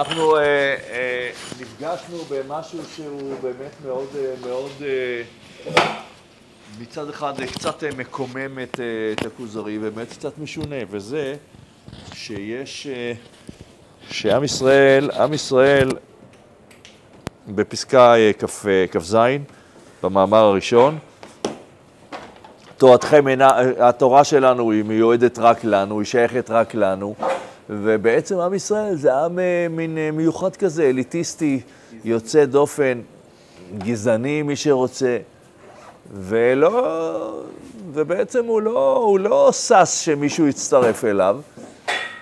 אנחנו נפגשנו במשהו שהוא באמת מאוד מאוד מצד אחד קצת מקומם את הכוזרי ובאמת קצת משונה וזה שיש שעם ישראל, עם ישראל בפסקה כ"ז במאמר הראשון תורתכם אינה, התורה שלנו היא מיועדת רק לנו, היא שייכת רק לנו ובעצם עם ישראל זה עם מין מיוחד כזה, אליטיסטי, יוצא דופן, גזעני מי שרוצה, ולא, ובעצם הוא לא, הוא לא שש שמישהו יצטרף אליו,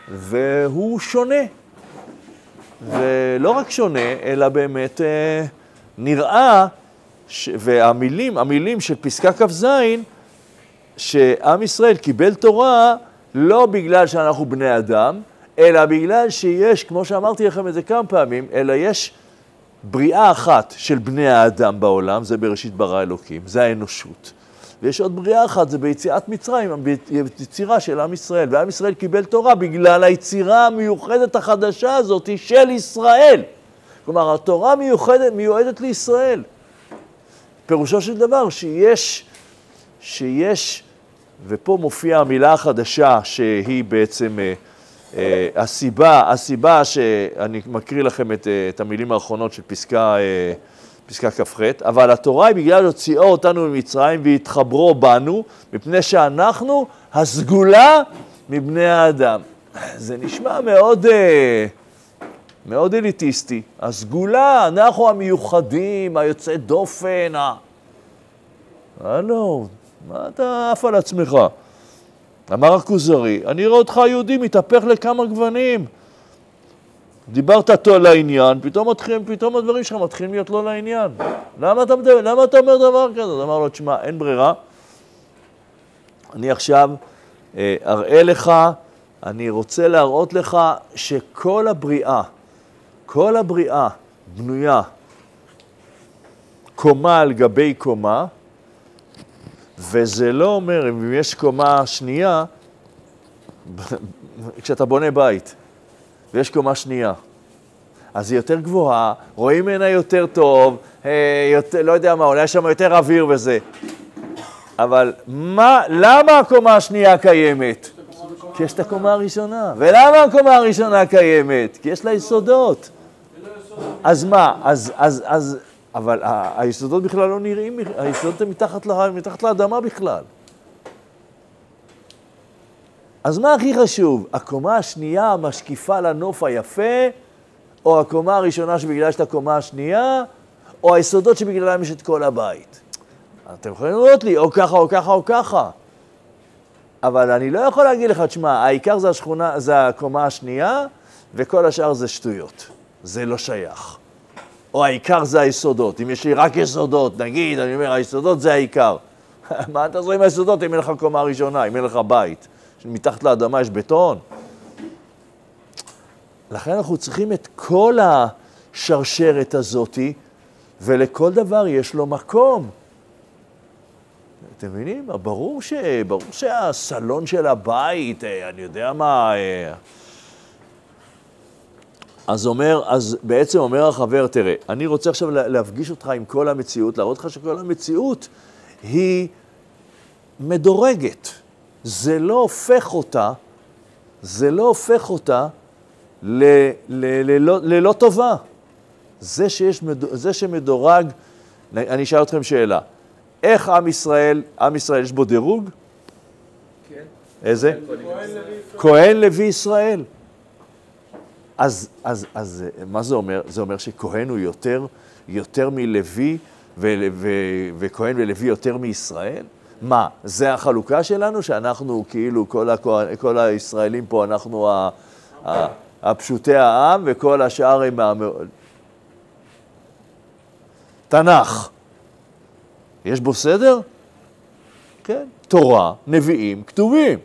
והוא שונה. ולא רק שונה, אלא באמת נראה, והמילים, המילים של פסקה כ"ז, שעם ישראל קיבל תורה לא בגלל שאנחנו בני אדם, אלא בגלל שיש, כמו שאמרתי לכם את זה כמה פעמים, אלא יש בריאה אחת של בני האדם בעולם, זה בראשית ברא אלוקים, זה האנושות. ויש עוד בריאה אחת, זה ביציאת מצרים, ביצירה של עם ישראל. ועם ישראל קיבל תורה בגלל היצירה המיוחדת החדשה הזאת של ישראל. כלומר, התורה מיוחדת, מיועדת לישראל. פירושו של דבר שיש, שיש, ופה מופיעה המילה החדשה שהיא בעצם הסיבה, הסיבה שאני מקריא לכם את, את המילים האחרונות של פסקה, פסקה כ"ח, אבל התורה היא בגלל הוציאו אותנו ממצרים והתחברו בנו, מפני שאנחנו הסגולה מבני האדם. זה נשמע מאוד, מאוד אליטיסטי. הסגולה, אנחנו המיוחדים, היוצא דופן, ה... הלו, מה אתה עף על עצמך? אמר הכוזרי, אני רואה אותך יהודי מתהפך לכמה גוונים. דיברת לעניין, פתאום, מתחיל, פתאום הדברים שלך מתחילים להיות לא לעניין. למה אתה, למה אתה אומר דבר כזה? אמר לו, תשמע, אין ברירה. אני עכשיו אה, אראה לך, אני רוצה להראות לך שכל הבריאה, כל הבריאה בנויה קומה על גבי קומה, וזה לא אומר, אם יש קומה שנייה, כשאתה בונה בית, ויש קומה שנייה, אז היא יותר גבוהה, רואים ממנה יותר טוב, יותר, לא יודע מה, אולי יש שם יותר אוויר וזה. אבל מה, למה הקומה השנייה קיימת? כי יש את הקומה הראשונה. ולמה הקומה הראשונה קיימת? כי יש לה יסודות. אז מה, אז, אז, אז, אבל היסודות בכלל לא נראים, היסודות הן מתחת, לה, מתחת לאדמה בכלל. אז מה הכי חשוב? הקומה השנייה המשקיפה לנוף היפה, או הקומה הראשונה שבגלל שאת הקומה השנייה, או היסודות שבגללם יש את כל הבית? אתם יכולים לראות לי, או ככה, או ככה, או ככה. אבל אני לא יכול להגיד לך, תשמע, העיקר זה השכונה, זה הקומה השנייה, וכל השאר זה שטויות. זה לא שייך. או העיקר זה היסודות. אם יש לי רק יסודות, נגיד, אני אומר, היסודות זה העיקר. מה אתה עם היסודות אם אין לך קומה ראשונה, אם אין לך בית? מתחת לאדמה יש בטון? לכן אנחנו צריכים את כל השרשרת הזאתי, ולכל דבר יש לו מקום. אתם מבינים? ברור, ש... ברור שהסלון של הבית, אני יודע מה... אז אומר, אז בעצם אומר החבר, תראה, אני רוצה עכשיו להפגיש אותך עם כל המציאות, להראות לך שכל המציאות היא מדורגת. זה לא הופך אותה, זה לא הופך אותה ל, ל, ללא, ללא טובה. זה, שיש, זה שמדורג, אני אשאל אתכם שאלה, איך עם ישראל, עם ישראל יש בו דירוג? כן. איזה? כהן לוי כהן לוי ישראל. אז, אז, אז מה זה אומר? זה אומר שכהן הוא יותר, יותר מלוי, ו, ו, וכהן ולוי יותר מישראל? מה, זה החלוקה שלנו, שאנחנו כאילו, כל, הכהן, כל הישראלים פה, אנחנו ה, ה, הפשוטי העם, וכל השאר הם... תנ"ך, יש בו סדר? כן. תורה, נביאים, כתובים.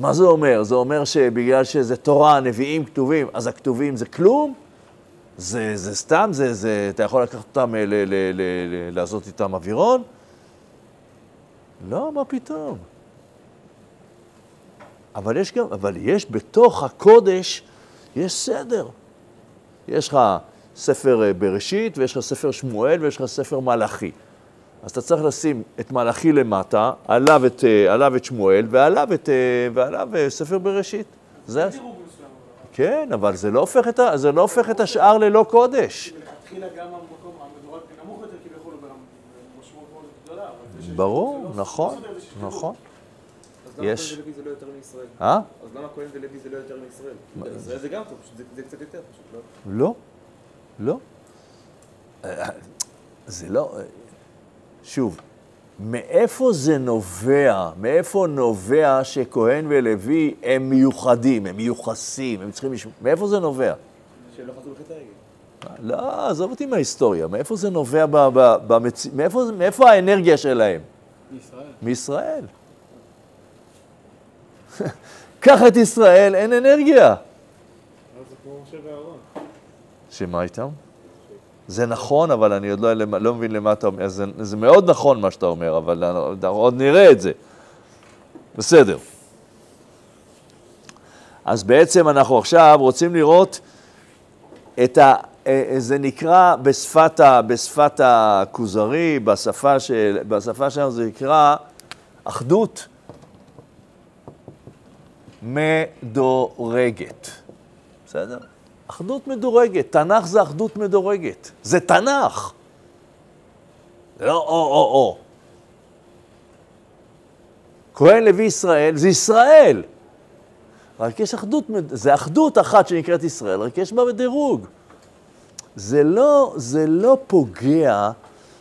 מה זה אומר? זה אומר שבגלל שזה תורה, נביאים, כתובים, אז הכתובים זה כלום? זה, זה סתם? זה, זה, אתה יכול לקחת אותם, ל, ל, ל, ל, לעשות איתם אווירון? לא, מה פתאום? אבל יש גם, אבל יש בתוך הקודש, יש סדר. יש לך ספר אה, בראשית, ויש לך ספר שמואל, ויש לך ספר מלאכי. אז אתה צריך לשים את מלאכי למטה, עליו את, אה, עליו את שמואל, ועליו, את, אה, ועליו אה, ספר בראשית. זה... דירוג מסוים. כן, אבל זה לא הופך את, ה, זה לא הופך את השאר ללא קודש. ברור, לא- נכון, לא. נכון. אז למה יש. כהן ולוי זה לא יותר מישראל? אה? אז למה כהן ולוי זה לא יותר מישראל? ישראל זה גם טוב, זה- קצת יותר פשוט, לא? לא, לא. זה לא... שוב, מאיפה זה נובע? מאיפה נובע שכהן ולוי הם מיוחדים, הם מיוחסים, הם צריכים לשמור? מאיפה זה נובע? שלא חזרו בחטא העגל. לא, עזוב אותי מההיסטוריה. מאיפה זה נובע ב, ב, במצ... מאיפה, מאיפה האנרגיה שלהם? בישראל. מישראל. קח את ישראל, אין אנרגיה. זה כמו משה ואהרון. שמה איתם? זה נכון, אבל אני עוד לא, לא מבין למה אתה אומר. זה, זה מאוד נכון מה שאתה אומר, אבל עוד נראה את זה. בסדר. אז בעצם אנחנו עכשיו רוצים לראות את ה... אה, זה נקרא בשפת, ה, בשפת הכוזרי, בשפה, של, בשפה שלנו זה נקרא אחדות מדורגת. בסדר? אחדות מדורגת. תנ"ך זה אחדות מדורגת. זה תנ"ך. זה לא או-או-או. כהן לוי ישראל זה ישראל. רק יש אחדות, זה אחדות אחת שנקראת ישראל, רק יש בה בדירוג. זה לא, זה לא פוגע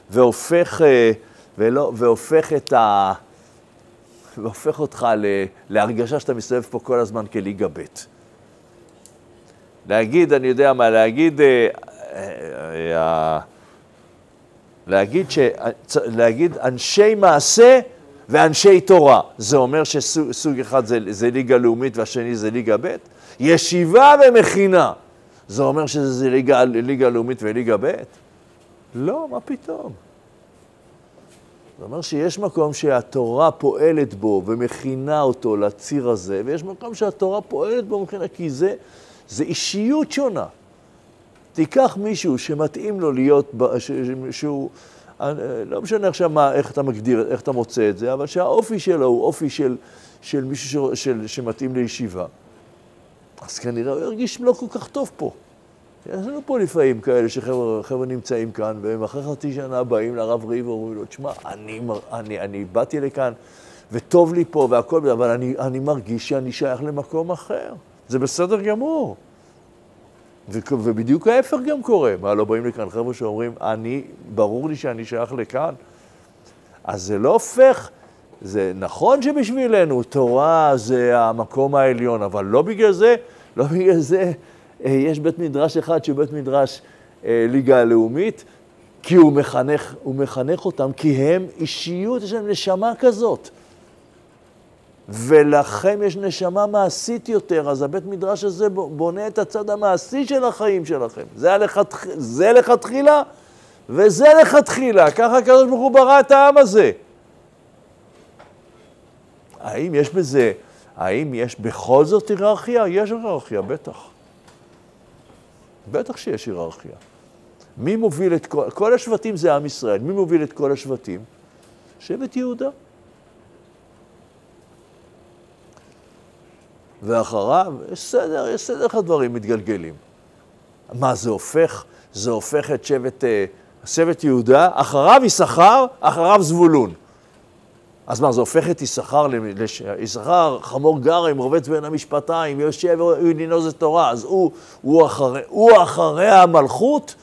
והופך, אה, ולא, והופך את ה... והופך אותך להרגשה שאתה מסתובב פה כל הזמן כליגה ב'. להגיד, אני יודע מה, להגיד, אה, אה, אה, להגיד, ש, להגיד אנשי מעשה ואנשי תורה. זה אומר שסוג אחד זה, זה ליגה לאומית והשני זה ליגה ב'? ישיבה ומכינה. זה אומר שזה ליגה, ליגה לאומית וליגה ב'? לא, מה פתאום? זה אומר שיש מקום שהתורה פועלת בו ומכינה אותו לציר הזה, ויש מקום שהתורה פועלת בו ומכינה, כי זה, זה אישיות שונה. תיקח מישהו שמתאים לו להיות, שהוא, לא משנה עכשיו מה, איך אתה מגדיר, איך אתה מוצא את זה, אבל שהאופי שלו הוא אופי של, של מישהו ש, של, שמתאים לישיבה. אז כנראה הוא ירגיש לא כל כך טוב פה. יש לנו פה לפעמים כאלה שחבר'ה חבר'ה נמצאים כאן, והם אחרי חצי שנה באים לרב ריב ואומרים לו, תשמע, אני, אני, אני באתי לכאן, וטוב לי פה והכל, אבל אני, אני מרגיש שאני שייך למקום אחר. זה בסדר גמור. ובדיוק ההפך גם קורה. מה, לא באים לכאן חבר'ה שאומרים, אני, ברור לי שאני שייך לכאן. אז זה לא הופך, זה נכון שבשבילנו תורה זה המקום העליון, אבל לא בגלל זה, לא בגלל זה אה, יש בית מדרש אחד שהוא בית מדרש אה, ליגה הלאומית, כי הוא מחנך, הוא מחנך אותם, כי הם אישיות, יש להם נשמה כזאת. ולכם יש נשמה מעשית יותר, אז הבית מדרש הזה בונה את הצד המעשי של החיים שלכם. זה, הלכתח... זה לכתחילה וזה לכתחילה, ככה הקדוש ברוך הוא ברא את העם הזה. האם יש בזה, האם יש בכל זאת היררכיה? יש היררכיה, בטח. בטח שיש היררכיה. מי מוביל את כל, כל השבטים זה עם ישראל, מי מוביל את כל השבטים? שבט יהודה. ואחריו, יש סדר, יש סדר איך הדברים מתגלגלים. מה זה הופך? זה הופך את שבט, אה, שבט יהודה, אחריו יששכר, אחריו זבולון. אז מה, זה הופך את יששכר, יששכר חמור גרם, רובץ בין המשפטיים, יושב ולנעוז את תורה, אז הוא, הוא, אחרי, הוא אחרי המלכות?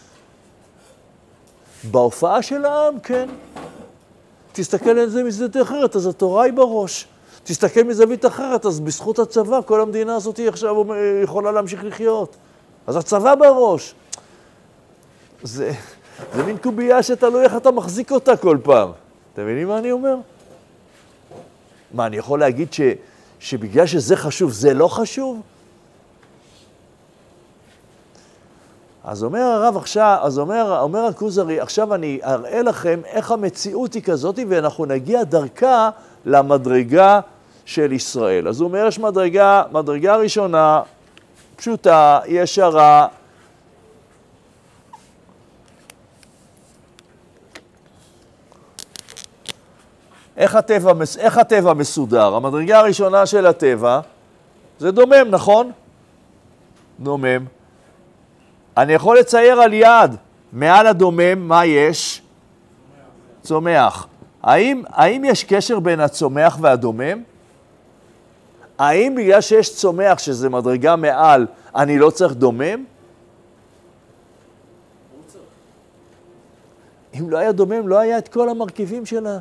בהופעה של העם, כן. תסתכל על זה מזווית אחרת, אז התורה היא בראש. תסתכל מזווית אחרת, אז בזכות הצבא כל המדינה הזאת היא עכשיו יכולה להמשיך לחיות. אז הצבא בראש. זה, זה מין קובייה שתלוי איך אתה מחזיק אותה כל פעם. אתם מבינים מה אני אומר? מה, אני יכול להגיד ש, שבגלל שזה חשוב, זה לא חשוב? אז אומר הרב עכשיו, אז אומר, אומר הכוזרי, עכשיו אני אראה לכם איך המציאות היא כזאת, ואנחנו נגיע דרכה למדרגה של ישראל. אז הוא אומר, יש מדרגה, מדרגה ראשונה, פשוטה, ישרה, איך הטבע, איך הטבע מסודר? המדרגה הראשונה של הטבע זה דומם, נכון? דומם. אני יכול לצייר על יד, מעל הדומם, מה יש? צומח. האם, האם יש קשר בין הצומח והדומם? האם בגלל שיש צומח, שזה מדרגה מעל, אני לא צריך דומם? אם לא היה דומם, לא היה את כל המרכיבים של ה...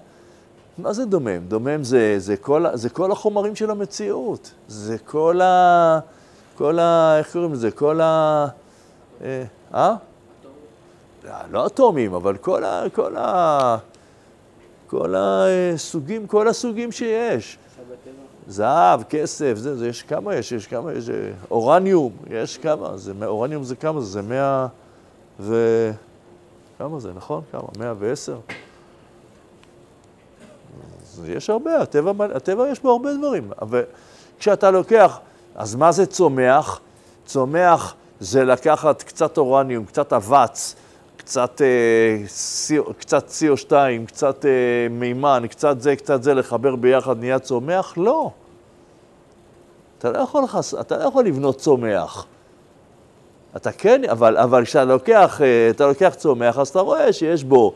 מה זה דומם? דומם זה, זה, כל, זה כל החומרים של המציאות. זה כל ה... כל ה... איך קוראים לזה? כל ה... אה? אה? לא, לא אטומים, אבל כל ה... כל ה... כל הסוגים, כל הסוגים שיש. זהב, כסף, זה, זה, יש כמה יש? יש כמה יש? אה, אורניום, יש כמה, זה, אורניום זה כמה? זה מאה ו... כמה זה, נכון? כמה? מאה ועשר? יש הרבה, הטבע, הטבע יש בו הרבה דברים. אבל כשאתה לוקח, אז מה זה צומח? צומח זה לקחת קצת אורניום, קצת אבץ, קצת, אה, קצת CO2, קצת אה, מימן, קצת זה, קצת זה, לחבר ביחד נהיה צומח? לא. אתה לא יכול. אתה לא יכול לבנות צומח. אתה כן, אבל, אבל כשאתה לוקח, אה, אתה לוקח צומח, אז אתה רואה שיש בו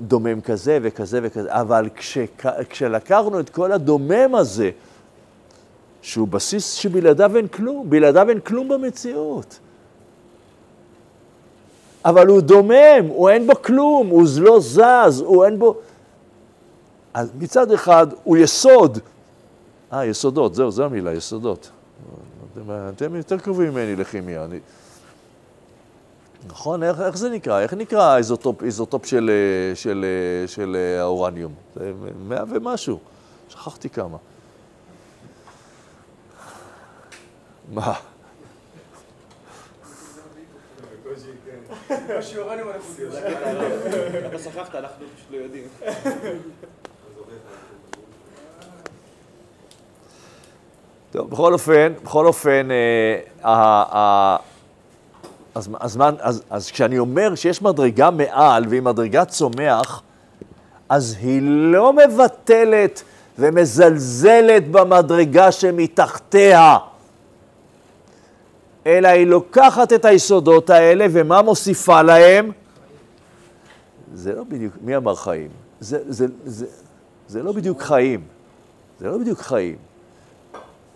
דומם כזה וכזה וכזה, אבל כשק... כשלקחנו את כל הדומם הזה, שהוא בסיס שבלעדיו אין כלום, בלעדיו אין כלום במציאות. אבל הוא דומם, הוא אין בו כלום, הוא לא זז, הוא אין בו... אז מצד אחד הוא יסוד. אה, יסודות, זהו, זו המילה, יסודות. אתם, אתם יותר קרובים ממני לכימיה. אני... נכון, איך, איך זה נקרא? איך נקרא האיזוטופ, איזוטופ של, אה, של, אה, של אה, האורניום? זה מאה ומשהו, שכחתי כמה. מה? אתה שכחת, אנחנו פשוט לא יודעים. טוב, בכל אופן, בכל אופן, אה, ה- ה- אז, אז, מה- אז, אז כשאני אומר שיש מדרגה מעל והיא מדרגה צומח, אז היא לא מבטלת ומזלזלת במדרגה שמתחתיה, אלא היא לוקחת את היסודות האלה, ומה מוסיפה להם? זה לא בדיוק, מי אמר חיים? זה, זה, זה, זה לא בדיוק חיים. זה לא בדיוק חיים.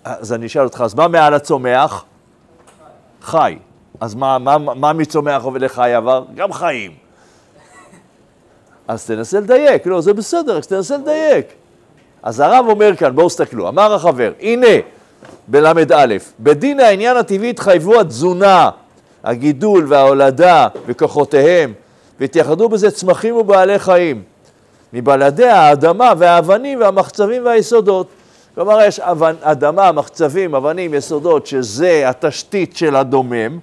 אז אני אשאל אותך, אז מה מעל הצומח? חי. אז מה, מה, מה מצומח לחי עבר? גם חיים. אז תנסה לדייק, לא, זה בסדר, אז תנסה לדייק. אז הרב אומר כאן, בואו תסתכלו, אמר החבר, הנה, בל"א, בדין העניין הטבעי התחייבו התזונה, הגידול וההולדה וכוחותיהם, והתייחדו בזה צמחים ובעלי חיים. מבלעדי האדמה והאבנים והמחצבים והיסודות. כלומר, יש אבנ, אדמה, מחצבים, אבנים, יסודות, שזה התשתית של הדומם.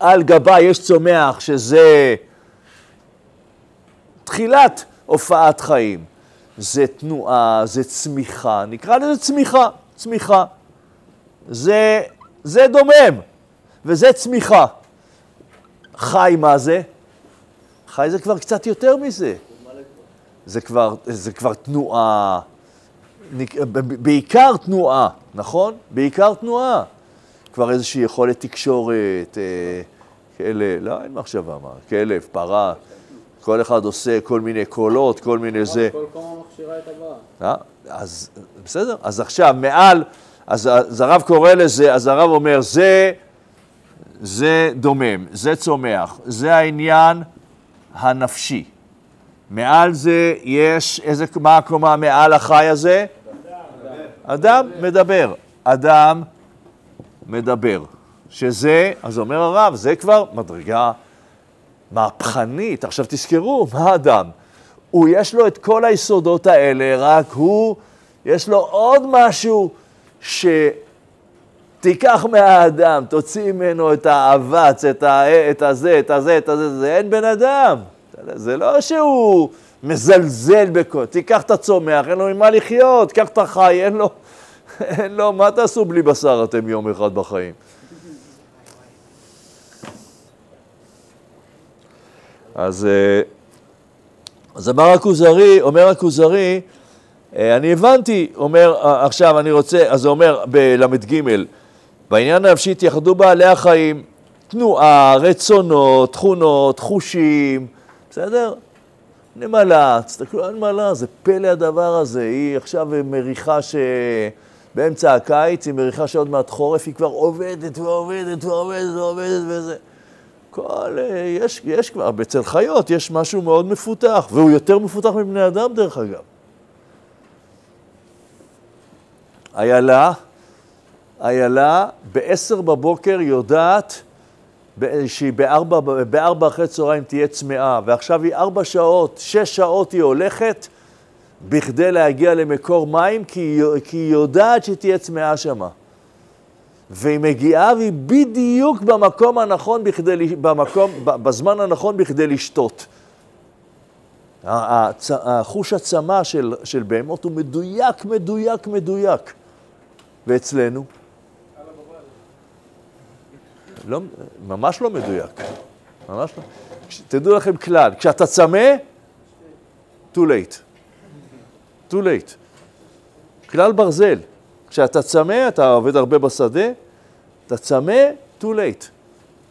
על גבה יש צומח, שזה תחילת הופעת חיים. זה תנועה, זה צמיחה, נקרא לזה צמיחה, צמיחה. זה, זה דומם, וזה צמיחה. חי מה זה? חי זה כבר קצת יותר מזה. זה כבר, זה כבר תנועה, בעיקר תנועה, נכון? בעיקר תנועה. כבר איזושהי יכולת תקשורת, אה, כאלה, לא, אין מחשבה, מה, כלב, פרה, כל אחד עושה כל מיני קולות, כל מיני זה. כל קומה מכשירה את הבאה. אז בסדר, אז עכשיו מעל, אז, אז הרב קורא לזה, אז הרב אומר, זה, זה דומם, זה צומח, זה העניין הנפשי. מעל זה יש, איזה, מה הקומה מעל החי הזה? אדם מדבר. אדם מדבר. שזה, אז אומר הרב, זה כבר מדרגה מהפכנית. עכשיו תזכרו, מה אדם? הוא, יש לו את כל היסודות האלה, רק הוא, יש לו עוד משהו שתיקח מהאדם, תוציא ממנו את האבץ, את, ה, את הזה, את הזה, את הזה, זה אין בן אדם. זה לא שהוא מזלזל בכל, תיקח את הצומח, אין לו ממה לחיות, קח את החי, אין לו, אין לו, מה תעשו בלי בשר אתם יום אחד בחיים? אז, אה, אז אמר הכוזרי, אומר הכוזרי, אה, אני הבנתי, אומר, אה, עכשיו אני רוצה, אז הוא אומר בל"ג, בעניין הנפשי תייחדו בעלי החיים, תנועה, רצונות, תכונות, חושים, בסדר? נמלה, תסתכלו על נמלה, זה פלא הדבר הזה, היא עכשיו מריחה שבאמצע הקיץ, היא מריחה שעוד מעט חורף, היא כבר עובדת ועובדת ועובדת ועובדת וזה. כל, אה, יש, יש כבר, אצל חיות יש משהו מאוד מפותח, והוא יותר מפותח מבני אדם דרך אגב. איילה, איילה בעשר בבוקר יודעת שהיא בארבע, בארבע אחרי צהריים תהיה צמאה, ועכשיו היא ארבע שעות, שש שעות היא הולכת בכדי להגיע למקור מים, כי היא, כי היא יודעת שהיא תהיה צמאה שמה. והיא מגיעה והיא בדיוק במקום הנכון, בכדי, במקום, בזמן הנכון בכדי לשתות. החוש הצמא של, של בהמות הוא מדויק, מדויק, מדויק. ואצלנו? לא, ממש לא מדויק. ממש לא. תדעו לכם כלל, כשאתה צמא, too late. too late. כלל ברזל. כשאתה צמא, אתה עובד הרבה בשדה, אתה צמא, too late.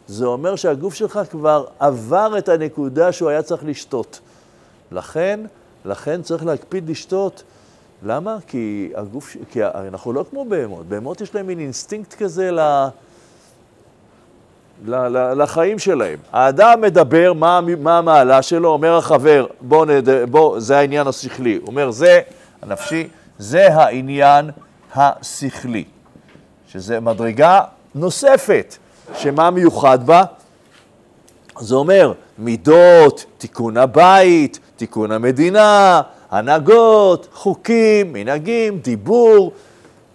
זה אומר שהגוף שלך כבר עבר את הנקודה שהוא היה צריך לשתות. לכן, לכן צריך להקפיד לשתות. למה? כי הגוף, כי אנחנו לא כמו בהמות. בהמות יש להם מין אינסטינקט כזה ל... לחיים שלהם. האדם מדבר, מה, מה המעלה שלו? אומר החבר, בוא, נד... בוא, זה העניין השכלי. אומר, זה הנפשי, זה העניין השכלי. שזה מדרגה נוספת, שמה מיוחד בה? זה אומר, מידות, תיקון הבית, תיקון המדינה, הנהגות, חוקים, מנהגים, דיבור,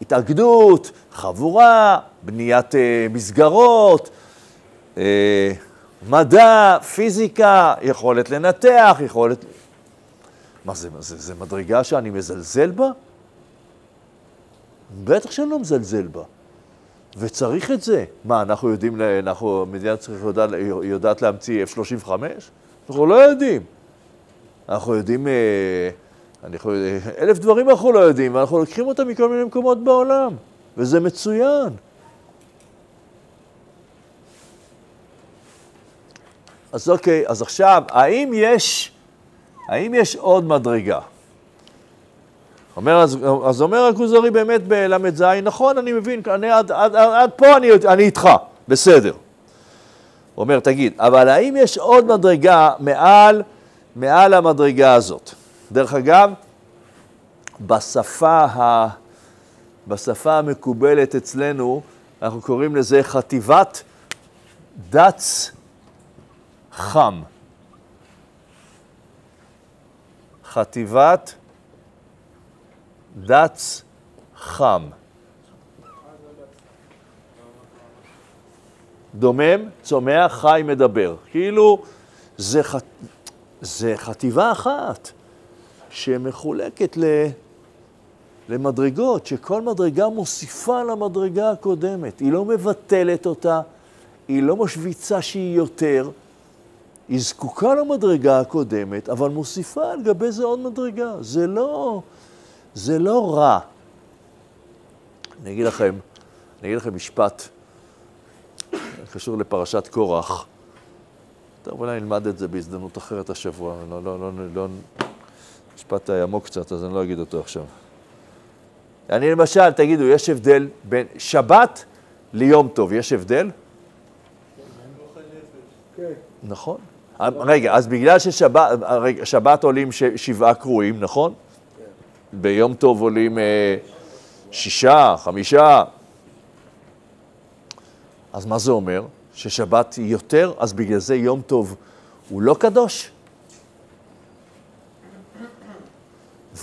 התאגדות, חבורה, בניית uh, מסגרות, uh, מדע, פיזיקה, יכולת לנתח, יכולת... מה זה, זה, זה מדרגה שאני מזלזל בה? בטח שאני לא מזלזל בה. וצריך את זה. מה, אנחנו יודעים, אנחנו, מדינת ישראל יודעת, להמציא F-35? אנחנו לא יודעים. אנחנו יודעים, אה, אנחנו, אלף דברים אנחנו לא יודעים, ואנחנו לוקחים אותם מכל מיני מקומות בעולם, וזה מצוין. אז אוקיי, אז עכשיו, האם יש, האם יש עוד מדרגה? אומר, אז, אז אומר הכוזרי באמת בל"ז, נכון, אני מבין, אני, עד, עד, עד, עד פה אני, אני איתך, בסדר. הוא אומר, תגיד, אבל האם יש עוד מדרגה מעל, מעל המדרגה הזאת? דרך אגב, בשפה, ה, בשפה המקובלת אצלנו, אנחנו קוראים לזה חטיבת דץ חם. חטיבת דץ חם. דומם, צומח, חי, מדבר. כאילו, זה, ח... זה חטיבה אחת שמחולקת ל... למדרגות, שכל מדרגה מוסיפה למדרגה הקודמת. היא לא מבטלת אותה, היא לא משוויצה שהיא יותר, היא זקוקה למדרגה הקודמת, אבל מוסיפה על גבי זה עוד מדרגה. זה לא... זה לא רע. אני אגיד לכם, אני אגיד לכם משפט קשור לפרשת קורח. טוב, אולי נלמד את זה בהזדמנות אחרת השבוע. לא, לא, לא, לא, משפט עמוק קצת, אז אני לא אגיד אותו עכשיו. אני למשל, תגידו, יש הבדל בין שבת ליום טוב, יש הבדל? נכון. רגע, אז בגלל ששבת עולים שבעה קרואים, נכון? ביום טוב עולים אה, שישה, חמישה. אז מה זה אומר? ששבת היא יותר, אז בגלל זה יום טוב הוא לא קדוש?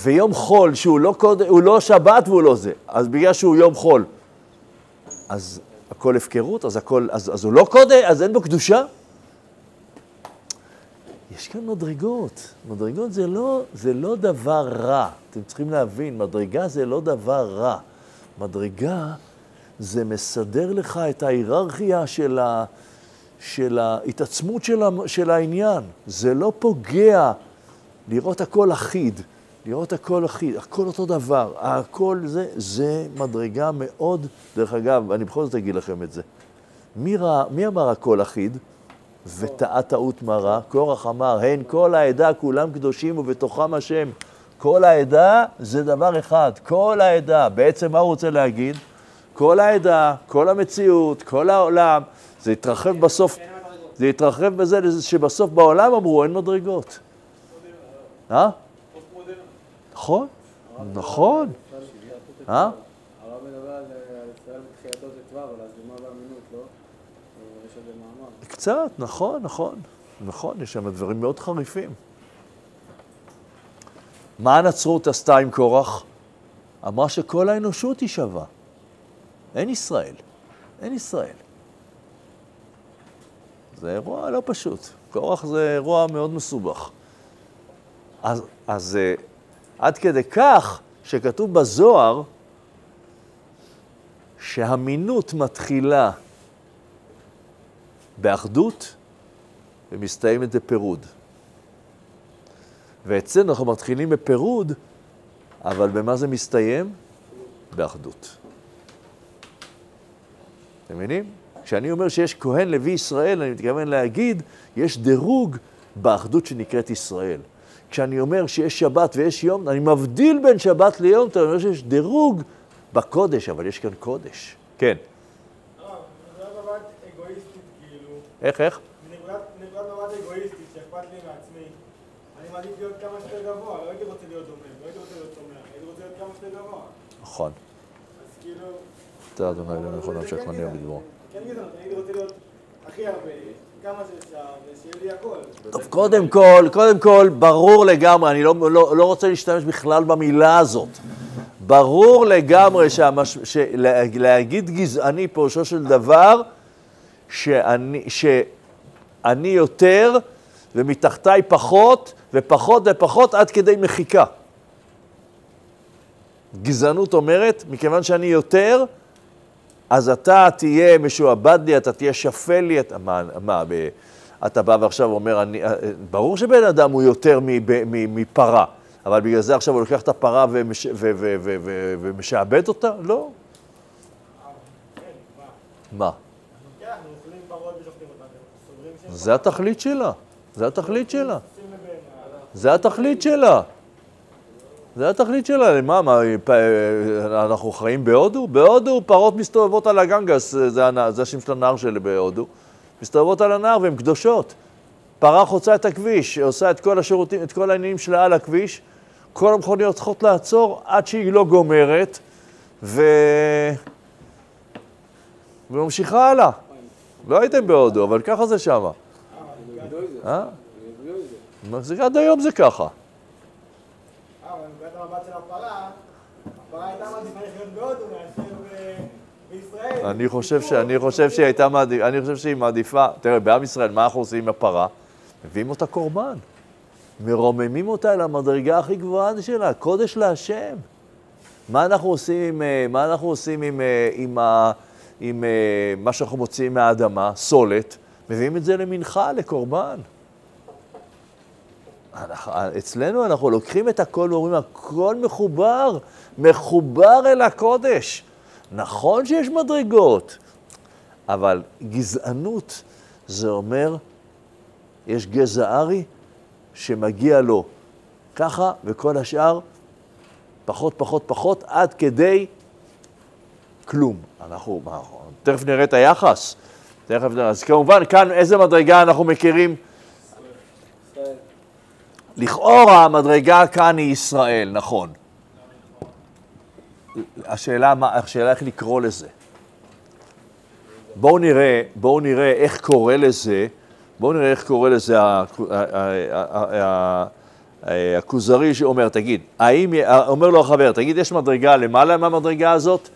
ויום חול שהוא לא, קוד... הוא לא שבת והוא לא זה, אז בגלל שהוא יום חול, אז הכל הפקרות, אז, הכל, אז, אז הוא לא קודש, אז אין בו קדושה? יש כאן מדרגות. מדרגות זה לא, זה לא דבר רע. אתם צריכים להבין, מדרגה זה לא דבר רע. מדרגה זה מסדר לך את ההיררכיה של, ה, של ההתעצמות של, ה, של העניין. זה לא פוגע לראות הכל אחיד, לראות הכל אחיד, הכל אותו דבר, הכל זה, זה מדרגה מאוד, דרך אגב, אני בכל זאת אגיד לכם את זה. מי, רא, מי אמר הכל אחיד? וטעה טעות מרה? קורח אמר, הן כל העדה כולם קדושים ובתוכם השם. כל העדה זה דבר אחד, כל העדה. בעצם מה הוא רוצה להגיד? כל העדה, כל המציאות, כל העולם, זה יתרחב בסוף, זה יתרחב בזה שבסוף בעולם אמרו אין מדרגות. אה? נכון, נכון. אה? הרב מדבר על על ישראל בתחילתו זה כבר, על הדומה והאמינות, לא? אה, יש על זה מאמר. קצת, נכון, נכון. נכון, יש שם דברים מאוד חריפים. מה הנצרות עשתה עם קורח? אמרה שכל האנושות היא שווה. אין ישראל. אין ישראל. זה אירוע לא פשוט. קורח זה אירוע מאוד מסובך. אז, אז אה, עד כדי כך שכתוב בזוהר שהמינות מתחילה באחדות ומסתיימת בפירוד. ואצלנו אנחנו מתחילים בפירוד, אבל במה זה מסתיים? באחדות. אתם מבינים? כשאני אומר שיש כהן לוי ישראל, אני מתכוון להגיד, יש דירוג באחדות שנקראת ישראל. כשאני אומר שיש שבת ויש יום, אני מבדיל בין שבת ליום, אתה אומר שיש דירוג בקודש, אבל יש כאן קודש. כן. הרב, מנקודת מבט אגואיסטית, כאילו, איך, איך? מנקודת מבט אגואיסטית, שאכפת לי מעצמי, אני מעדיף להיות כמה שיותר גבוה, לא הייתי רוצה להיות דומם, לא הייתי רוצה להיות צומח, הייתי רוצה להיות כמה שיותר גבוה. נכון. אז כאילו... אתה אדוני אלוהינו יכול להמשיך כן לנו גזענות. לדבור. כן גזענות, הייתי רוצה להיות הכי הרבה. טוב, קודם כל, קודם כל, ברור לגמרי, אני לא, לא, לא רוצה להשתמש בכלל במילה הזאת. ברור לגמרי שהמש... שלהגיד גזעני פירושו של דבר, שאני, שאני יותר ומתחתיי פחות, ופחות ופחות עד כדי מחיקה. גזענות אומרת, מכיוון שאני יותר, אז אתה תהיה משועבד לי, אתה תהיה שפל לי, אתה, מה, מה ב, אתה בא ועכשיו אומר, אני, אה, ברור שבן אדם הוא יותר מפרה, אבל בגלל זה עכשיו הוא לוקח את הפרה ומש, ו, ו, ו, ו, ו, ומשעבד אותה? לא. כן, מה? מה? כן, אנחנו אוכלים פרות ושוחטים אותן, אתם סוברים שהם זה התכלית שלה. זה התכלית שלה. זה התכלית שלה. זה התכלית שלה. מה, פ- אנחנו חיים בהודו? בהודו פרות מסתובבות על הגנגס, זה, השם של הנהר שלי בהודו. מסתובבות על הנהר והן קדושות. פרה חוצה את הכביש, עושה את כל השירותים, את כל העניינים שלה על הכביש. כל המכוניות צריכות לעצור עד שהיא לא גומרת, ו... וממשיכה הלאה. לא הייתם בהודו, אבל ככה זה שמה. אה? מה זה- עד היום זה ככה. אה, אבל מנקודת המבט של הפרה, הפרה הייתה מעדיפה לחיות בהודו מאשר ב- בישראל. אני חושב, ש... אני חושב שהיא הייתה מעדיפה, אני חושב שהיא מעדיפה, תראה, בעם ישראל, מה אנחנו עושים עם הפרה? מביאים אותה קורבן. מרוממים אותה אל המדרגה הכי גבוהה שלה, קודש להשם. מה אנחנו עושים עם, אה, מה אנחנו עושים עם, אה, עם, ה... עם אה, מה שאנחנו מוציאים מהאדמה, סולת? מביאים את זה למנחה, לקורבן. אנחנו, אצלנו אנחנו לוקחים את הכל ואומרים, הכל מחובר, מחובר אל הקודש. נכון שיש מדרגות, אבל גזענות זה אומר, יש גזע ארי שמגיע לו ככה, וכל השאר פחות, פחות, פחות, עד כדי כלום. אנחנו, מה, תכף נראה את היחס. תכף נראה. אז כמובן, כאן איזה מדרגה אנחנו מכירים? לכאורה המדרגה כאן היא ישראל, נכון. השאלה, מה, השאלה איך לקרוא לזה. בואו נראה, בואו נראה איך קורא לזה, בואו נראה איך קורא לזה הכוזרי שאומר, תגיד, האם, אומר לו החבר, תגיד, יש מדרגה למעלה מהמדרגה הזאת?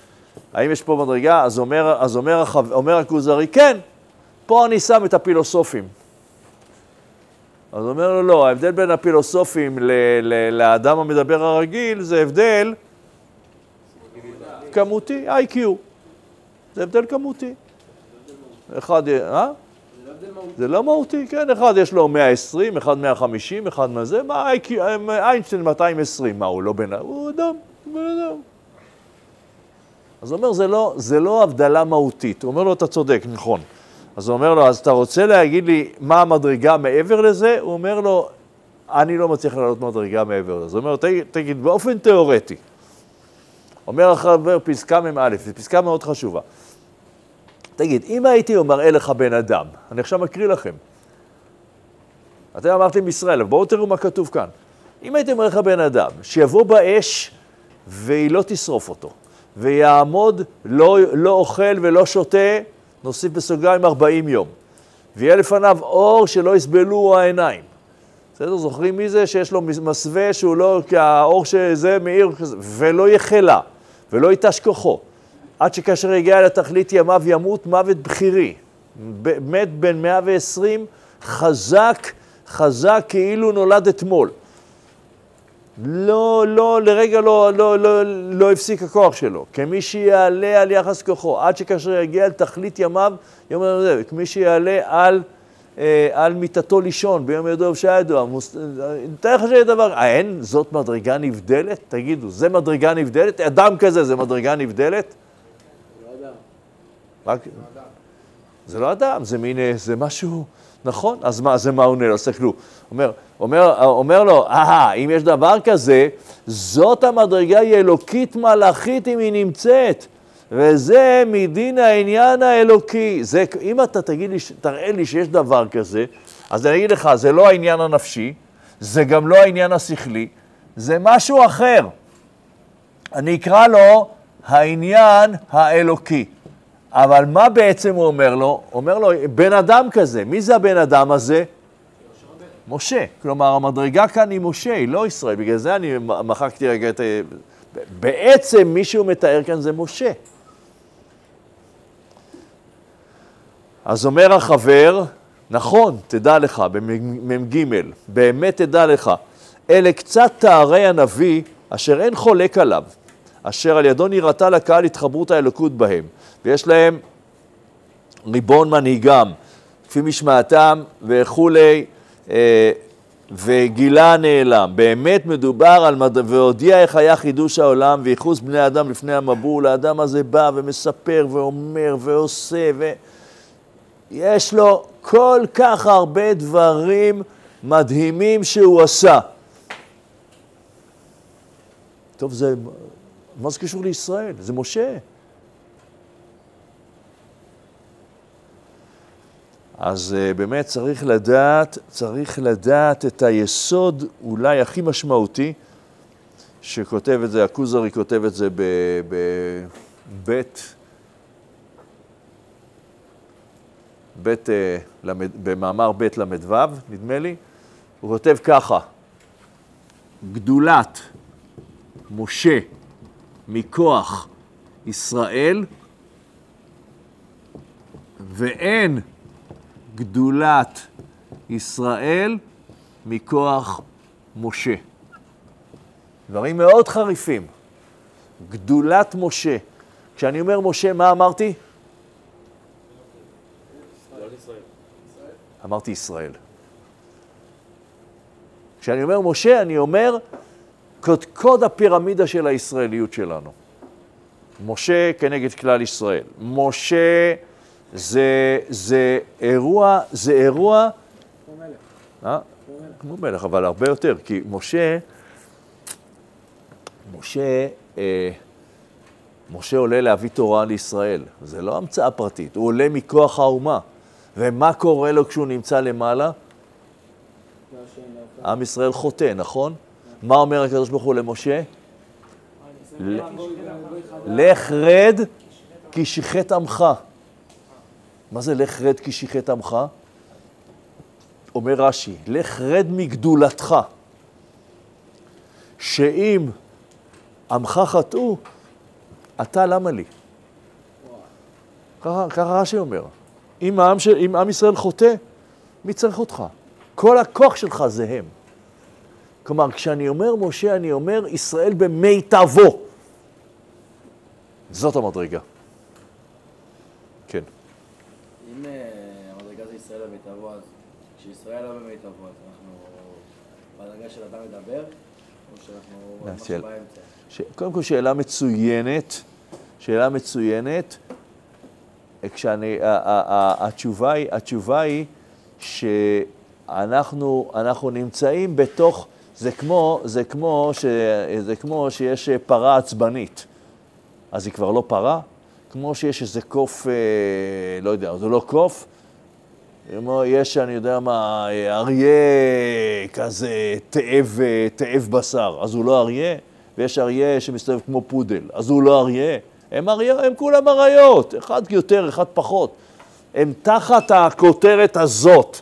האם יש פה מדרגה? אז אומר, אז אומר, אומר הכוזרי, כן, פה אני שם את הפילוסופים. אז אומר לו, לא, ההבדל בין הפילוסופים ל- ל- לאדם המדבר הרגיל זה הבדל כמותי, IQ. זה הבדל כמותי. אחד, אה? זה לא מהותי. כן, אחד יש לו 120, אחד 150, אחד מה זה, מה IQ, איינשטיין 220, מה, הוא לא בן? הוא אדם, הוא בן אדם. אז הוא אומר, זה לא, זה לא הבדלה מהותית. הוא אומר לו, אתה צודק, נכון. אז הוא אומר לו, אז אתה רוצה להגיד לי מה המדרגה מעבר לזה? הוא אומר לו, אני לא מצליח לעלות מדרגה מעבר לזה. הוא אומר תגיד, באופן תיאורטי. אומר החבר פסקה מ"א, זו פסקה מאוד חשובה. תגיד, אם הייתי מראה לך בן אדם, אני עכשיו מקריא לכם. אתם אמרתם ישראל, בואו תראו מה כתוב כאן. אם הייתי מראה לך בן אדם, שיבוא באש והיא לא תשרוף אותו, ויעמוד, לא, לא אוכל ולא שותה, נוסיף בסוגריים 40 יום, ויהיה לפניו אור שלא יסבלו העיניים. בסדר? זוכרים מי זה? שיש לו מסווה שהוא לא, כי האור שזה מאיר, ולא יחלה, ולא ייטש כוחו. עד שכאשר יגיע לתכלית ימיו ימות מוות בכירי. מת בן 120, חזק, חזק כאילו נולד אתמול. לא, לא, לרגע לא, לא, לא, לא הפסיק הכוח שלו. כמי שיעלה על יחס כוחו, עד שכאשר יגיע לתכלית ימיו, יום הזה, כמי שיעלה על, אה, על מיטתו לישון, ביום ידוע ובשעה ידוע. מוס... נתאר לך שזה דבר, אה, אין, זאת מדרגה נבדלת? תגידו, זה מדרגה נבדלת? אדם כזה זה מדרגה נבדלת? לא. רק... זה לא אדם, זה מין, אה, זה משהו, נכון? אז מה, זה מה הוא עונה לו? תסתכלו. אומר, אומר, אומר לו, אהה, אם יש דבר כזה, זאת המדרגה היא אלוקית מלאכית אם היא נמצאת. וזה מדין העניין האלוקי. זה, אם אתה תגיד לי, תראה לי שיש דבר כזה, אז אני אגיד לך, זה לא העניין הנפשי, זה גם לא העניין השכלי, זה משהו אחר. אני אקרא לו העניין האלוקי. אבל מה בעצם הוא אומר לו? אומר לו, בן אדם כזה. מי זה הבן אדם הזה? משה. כלומר, המדרגה כאן היא משה, היא לא ישראל. בגלל זה אני מחקתי רגע את... בעצם מי שהוא מתאר כאן זה משה. אז אומר החבר, נכון, תדע לך, במ"ג, באמת תדע לך, אלה קצת תארי הנביא אשר אין חולק עליו, אשר על ידו נראתה לקהל התחברות האלוקות בהם, ויש להם ריבון מנהיגם, כפי משמעתם וכולי, וגילה נעלם. באמת מדובר על מד... והודיע איך היה חידוש העולם וייחוס בני האדם לפני המבול. האדם הזה בא ומספר ואומר ועושה, ויש לו כל כך הרבה דברים מדהימים שהוא עשה. טוב, זה, מה זה קשור לישראל? זה משה. אז uh, באמת צריך לדעת, צריך לדעת את היסוד אולי הכי משמעותי, שכותב את זה, הכוזרי כותב את זה בבית, בית, אה, במאמר ב' ל"ו, נדמה לי, הוא כותב ככה, גדולת משה מכוח ישראל ואין גדולת ישראל מכוח משה. דברים מאוד חריפים. גדולת משה. כשאני אומר משה, מה אמרתי? אמרתי ישראל. כשאני אומר משה, אני אומר קודקוד הפירמידה של הישראליות שלנו. משה כנגד כלל ישראל. משה זה, זה אירוע, זה אירוע, כמו מלך. כמו מלך. כמו מלך, אבל הרבה יותר, כי משה, משה, אה, משה עולה להביא תורה לישראל. זה לא המצאה פרטית, הוא עולה מכוח האומה. ומה קורה לו כשהוא נמצא למעלה? עם ישראל חוטא, נכון? מה אומר הקדוש ברוך הוא למשה? לך רד כי שיחת עמך. מה זה לך רד כי שיחת עמך? אומר רש"י, לך רד מגדולתך, שאם עמך חטאו, אתה למה לי? ככה, ככה רש"י אומר. אם העם, של, אם עם ישראל חוטא, מי צריך אותך? כל הכוח שלך זה הם. כלומר, כשאני אומר משה, אני אומר ישראל במיטבו. זאת המדרגה. כן. אם אה, המדרגה זה ישראל במיטבו, אז כשישראל לא במיטבו, אז אנחנו בדרגה של אדם מדבר, או שאנחנו משהו שאל- באמצע? ש... קודם כל, שאלה מצוינת, שאלה מצוינת. כשאני, ה- ה- ה- התשובה היא, התשובה היא שאנחנו אנחנו נמצאים בתוך, זה כמו, זה, כמו ש, זה כמו שיש פרה עצבנית, אז היא כבר לא פרה, כמו שיש איזה קוף, אה, לא יודע, זה לא קוף, יש, אני יודע מה, אריה כזה תאב, תאב בשר, אז הוא לא אריה, ויש אריה שמסתובב כמו פודל, אז הוא לא אריה. הם אריה, הם כולם אריות, אחד יותר, אחד פחות. הם תחת הכותרת הזאת.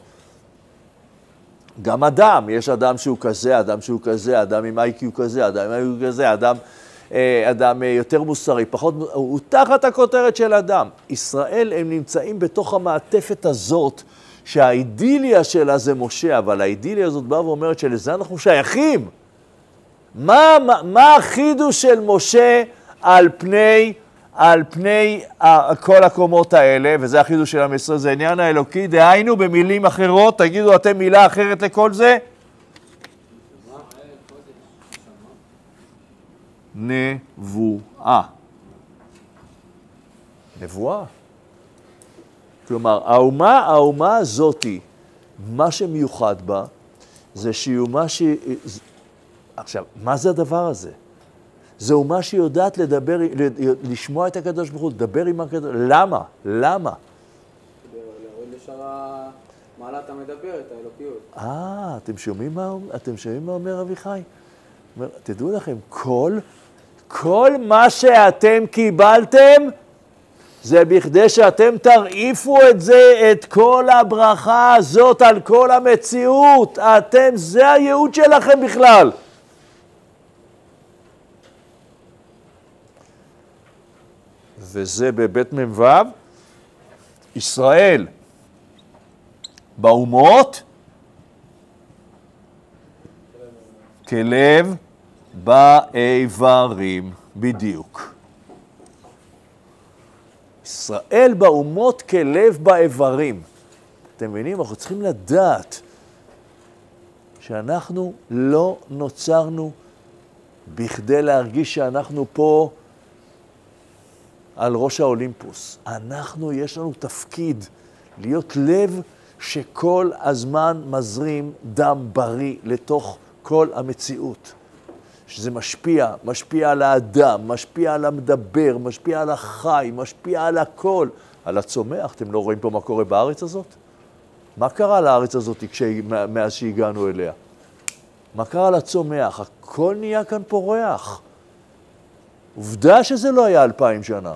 גם אדם, יש אדם שהוא כזה, אדם שהוא כזה, אדם עם איי-קיו כזה, אדם עם איי-קיו כזה, אדם, אדם אה, יותר מוסרי, פחות, הוא תחת הכותרת של אדם. ישראל, הם נמצאים בתוך המעטפת הזאת, שהאידיליה שלה זה משה, אבל האידיליה הזאת באה ואומרת שלזה אנחנו שייכים. מה, מה, מה החידוש של משה על פני, על פני כל הקומות האלה, וזה החידוש של ישראל, זה העניין האלוקי, דהיינו במילים אחרות, תגידו אתם מילה אחרת לכל זה? נבואה. נבואה. כלומר, האומה, האומה הזאתי, מה שמיוחד בה, זה שהיא אומה ש... עכשיו, מה זה הדבר הזה? זו אומה שיודעת לדבר, לשמוע את הקדוש ברוך הוא, לדבר עם הקדוש למה? למה? כדי להוריד לשאר המעלת המדברת, האלוקיות. אה, אתם שומעים מה, אתם שומעים מה אומר אביחי? אומר, תדעו לכם, כל, כל מה שאתם קיבלתם, זה בכדי שאתם תרעיפו את זה, את כל הברכה הזאת על כל המציאות. אתם, זה הייעוד שלכם בכלל. וזה בבית מ"ו, ישראל באומות, כלב באיברים, בדיוק. ישראל באומות כלב באיברים. אתם מבינים? אנחנו צריכים לדעת שאנחנו לא נוצרנו בכדי להרגיש שאנחנו פה על ראש האולימפוס. אנחנו, יש לנו תפקיד להיות לב שכל הזמן מזרים דם בריא לתוך כל המציאות. שזה משפיע, משפיע על האדם, משפיע על המדבר, משפיע על החי, משפיע על הכל. על הצומח, אתם לא רואים פה מה קורה בארץ הזאת? מה קרה לארץ הזאת כשהיא- מאז שהגענו אליה? מה קרה לצומח? הכל נהיה כאן פורח. עובדה שזה לא היה אלפיים שנה.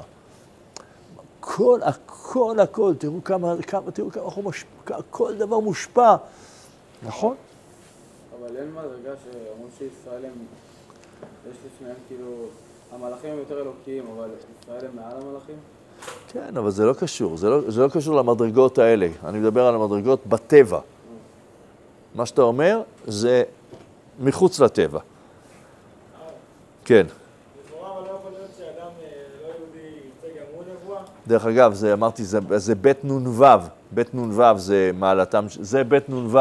הכל, הכל, הכל, תראו כמה, כמה, תראו כמה אנחנו מש... כל דבר מושפע. נכון? אבל אין מדרגה שאומרים שישראל הם, יש לפניהם כאילו, המלאכים הם יותר אלוקיים, אבל ישראל הם מעל המלאכים? כן, אבל זה לא קשור, זה לא, זה לא קשור למדרגות האלה. אני מדבר על המדרגות בטבע. מה שאתה אומר זה מחוץ לטבע. כן. לא אה, לא? דרך אגב, זה אמרתי, זה, זה בית נ"ו, בית נ"ו זה מעלתם, זה בית נ"ו,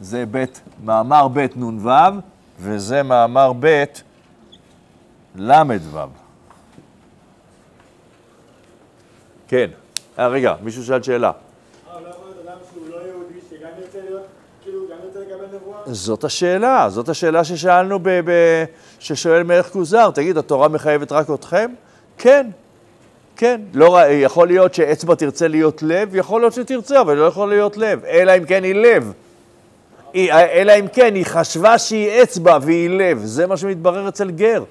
זה בית, מאמר בית נ"ו, וזה מאמר בית ל"ו. כן. אה, רגע, מישהו שאל שאלה. זאת השאלה, זאת השאלה ששאלנו, ב, ב, ששואל מלך כוזר, תגיד, התורה מחייבת רק אתכם? כן, כן. לא, יכול להיות שאצבע תרצה להיות לב, יכול להיות שתרצה, אבל לא יכול להיות לב, אלא אם כן היא לב. היא, אלא אם כן היא חשבה שהיא אצבע והיא לב, זה מה שמתברר אצל גר.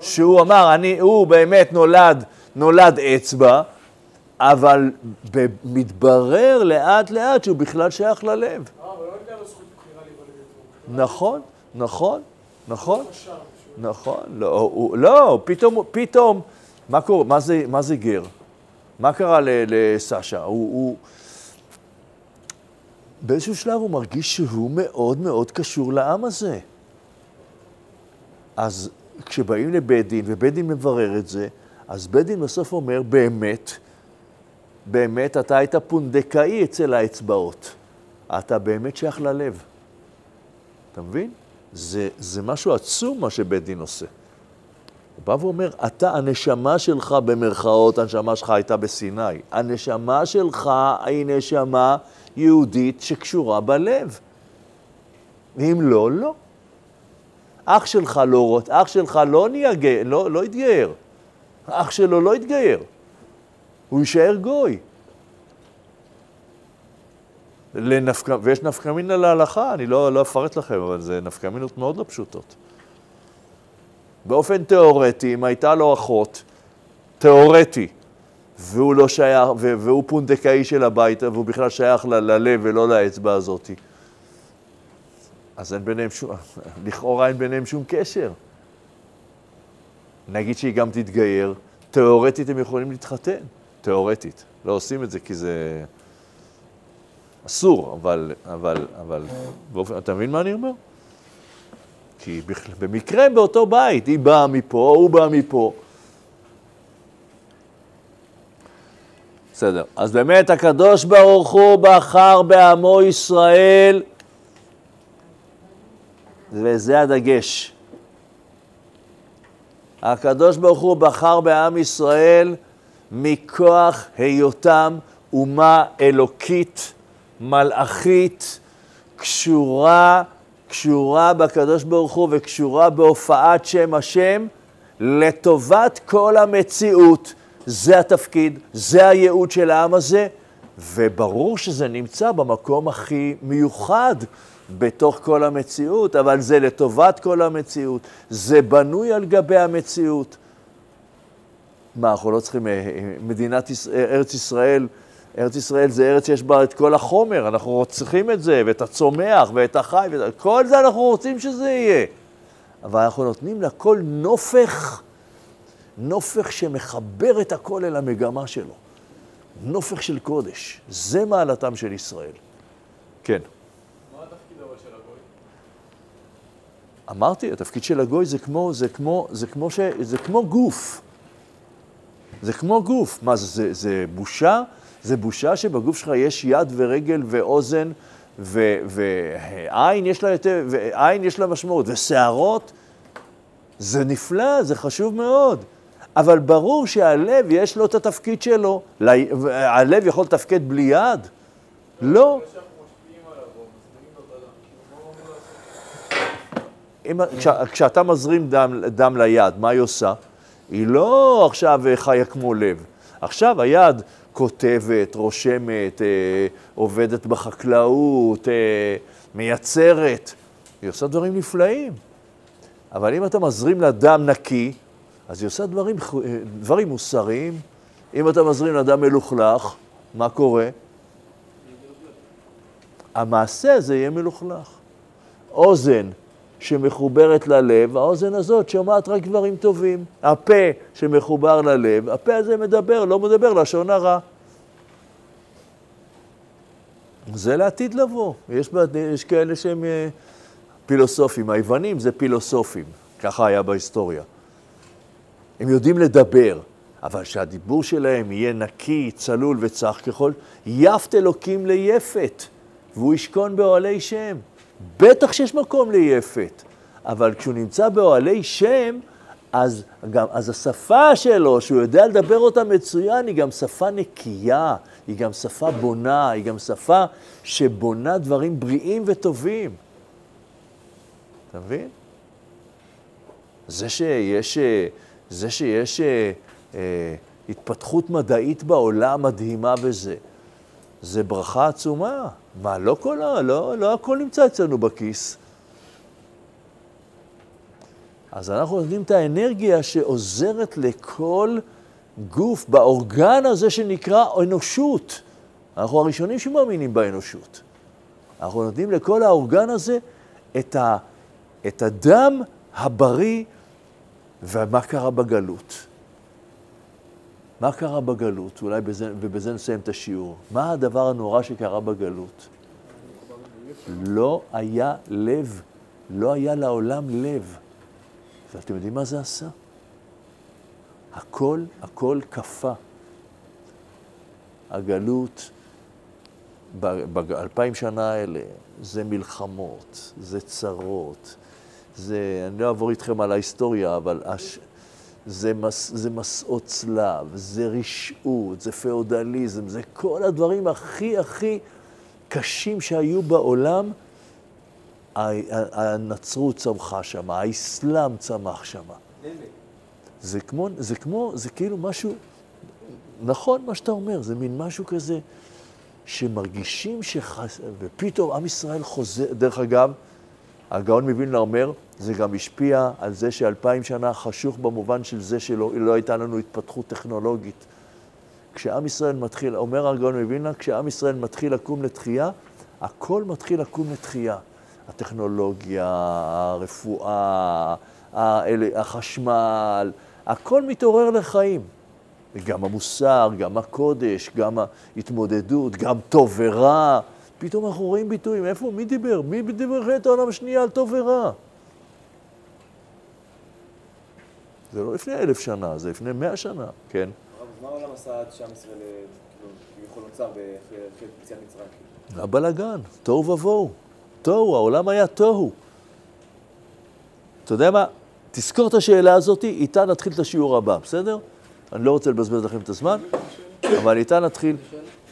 שהוא אמר, אני, הוא באמת נולד, נולד אצבע, אבל מתברר לאט לאט שהוא בכלל שייך ללב. אה, לא. נכון, נכון, נכון, נכון, לא, הוא, לא, פתאום, פתאום, מה קורה, מה זה, מה זה גר? מה קרה לסשה? הוא, הוא, באיזשהו שלב הוא מרגיש שהוא מאוד מאוד קשור לעם הזה. אז כשבאים לבית דין, ובית דין מברר את זה, אז בית דין בסוף אומר, באמת, באמת אתה היית פונדקאי אצל האצבעות. אתה באמת שייך ללב. אתה מבין? זה, זה משהו עצום מה שבית דין עושה. הוא בא ואומר, אתה, הנשמה שלך במרכאות, הנשמה שלך הייתה בסיני. הנשמה שלך היא נשמה יהודית שקשורה בלב. ואם לא, לא. אח שלך לא, אח שלך לא, נהיה, לא, לא התגייר. אח שלו לא התגייר. הוא יישאר גוי. לנפק... ויש נפקא מינה להלכה, אני לא, לא אפרט לכם, אבל זה נפקא מינות מאוד לא פשוטות. באופן תיאורטי, אם הייתה לו אחות, תיאורטי, והוא לא שייך, והוא פונדקאי של הבית, והוא בכלל שייך ללב ולא לאצבע הזאתי, אז אין ביניהם שום, לכאורה אין ביניהם שום קשר. נגיד שהיא גם תתגייר, תיאורטית הם יכולים להתחתן, תיאורטית. לא עושים את זה כי זה אסור, אבל, אבל, אבל, באופן, אתה מבין מה אני אומר? כי במקרה הם באותו בית, היא באה מפה, הוא בא מפה. בסדר. אז באמת הקדוש ברוך הוא בחר בעמו ישראל, וזה הדגש. הקדוש ברוך הוא בחר בעם ישראל מכוח היותם אומה אלוקית, מלאכית, קשורה קשורה בקדוש ברוך הוא וקשורה בהופעת שם השם לטובת כל המציאות. זה התפקיד, זה הייעוד של העם הזה, וברור שזה נמצא במקום הכי מיוחד בתוך כל המציאות, אבל זה לטובת כל המציאות, זה בנוי על גבי המציאות. מה, אנחנו לא צריכים, אה, אה, מדינת ארץ ישראל, ארץ ישראל זה ארץ שיש בה את כל החומר, אנחנו צריכים את זה, ואת הצומח, ואת החי, ואת... כל זה אנחנו רוצים שזה יהיה. אבל אנחנו נותנים לכל נופך, נופך שמחבר את הכל אל המגמה שלו. נופך של קודש. זה מעלתם של ישראל. כן. מה התפקיד של הגוי? אמרתי, התפקיד של הגוי זה כמו, זה כמו, זה כמו, ש, זה כמו גוף. זה כמו גוף. מה, זה, זה, זה בושה? זה בושה שבגוף שלך יש יד ורגל ואוזן ו, ועין יש לה יותר, ועין יש לה משמעות, ושערות. זה נפלא, זה חשוב מאוד. אבל ברור שהלב יש לו את התפקיד שלו. הלב יכול לתפקד בלי יד? לא. אם, כש, כשאתה מזרים דם, דם ליד, מה היא עושה? היא לא עכשיו חיה כמו לב. עכשיו היד כותבת, רושמת, אה, עובדת בחקלאות, אה, מייצרת. היא עושה דברים נפלאים. אבל אם אתה מזרים לה דם נקי, אז היא עושה דברים, אה, דברים מוסריים. אם אתה מזרים לה דם מלוכלך, מה קורה? המעשה הזה יהיה מלוכלך. אוזן שמחוברת ללב, האוזן הזאת שומעת רק דברים טובים. הפה שמחובר ללב, הפה הזה מדבר, לא מדבר לשון הרע. זה לעתיד לבוא. יש, יש כאלה שהם אה, פילוסופים, היוונים זה פילוסופים, ככה היה בהיסטוריה. הם יודעים לדבר, אבל שהדיבור שלהם יהיה נקי, צלול וצח ככל, יפת אלוקים ליפת, והוא ישכון באוהלי שם. בטח שיש מקום ליפת, אבל כשהוא נמצא באוהלי שם, אז, גם, אז השפה שלו, שהוא יודע לדבר אותה מצוין, היא גם שפה נקייה, היא גם שפה בונה, היא גם שפה שבונה דברים בריאים וטובים. אתה מבין? זה שיש, זה שיש אה, אה, התפתחות מדעית בעולם מדהימה בזה, זה ברכה עצומה. מה, לא, כל, לא, לא הכל נמצא אצלנו בכיס. אז אנחנו נותנים את האנרגיה שעוזרת לכל גוף באורגן הזה שנקרא אנושות. אנחנו הראשונים שמאמינים באנושות. אנחנו נותנים לכל האורגן הזה את, ה, את הדם הבריא, ומה קרה בגלות? מה קרה בגלות? אולי בזה, ובזה נסיים את השיעור. מה הדבר הנורא שקרה בגלות? לא היה לב, לא היה לעולם לב. ואתם יודעים מה זה עשה? הכל, הכל קפא. הגלות באלפיים שנה האלה זה מלחמות, זה צרות, זה, אני לא אעבור איתכם על ההיסטוריה, אבל הש, זה, מס, זה מסעות צלב, זה רשעות, זה פאודליזם, זה כל הדברים הכי הכי קשים שהיו בעולם. הנצרות צמחה שם, האסלאם צמח שם. זה כמו, זה כמו, זה כאילו משהו, נכון מה שאתה אומר, זה מין משהו כזה שמרגישים שחס... ופתאום עם ישראל חוזר, דרך אגב, הגאון מווילנה אומר, זה גם השפיע על זה שאלפיים שנה חשוך במובן של זה שלא לא הייתה לנו התפתחות טכנולוגית. כשעם ישראל מתחיל, אומר הגאון מווילנה, כשעם ישראל מתחיל לקום לתחייה, הכל מתחיל לקום לתחייה. הטכנולוגיה, הרפואה, החשמל, הכל מתעורר לחיים. גם המוסר, גם הקודש, גם ההתמודדות, גם טוב ורע. פתאום אנחנו רואים ביטויים, איפה, מי דיבר? מי דיבר מלחמת העולם השנייה על טוב ורע? זה לא לפני אלף שנה, זה לפני מאה שנה, כן. הרב, מה העולם עשה עד שעם ישראל, כאילו, כביכול נוצר אחרי פציעת מצרים? הבלאגן, תוהו ובוהו. תוהו, העולם היה תוהו. אתה יודע מה? תזכור את השאלה הזאת, איתה נתחיל את השיעור הבא, בסדר? אני לא רוצה לבזבז לכם את הזמן, אבל איתה נתחיל.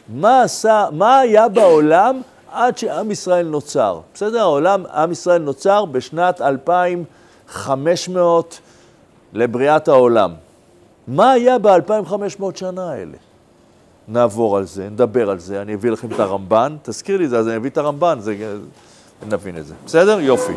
מה עשה, מה היה בעולם עד שעם ישראל נוצר? בסדר? העולם, עם ישראל נוצר בשנת 2500 לבריאת העולם. מה היה ב-2500 שנה האלה? נעבור על זה, נדבר על זה, אני אביא לכם את הרמב"ן, תזכיר לי את זה, אז אני אביא את הרמב"ן, זה, נבין את זה. בסדר? יופי.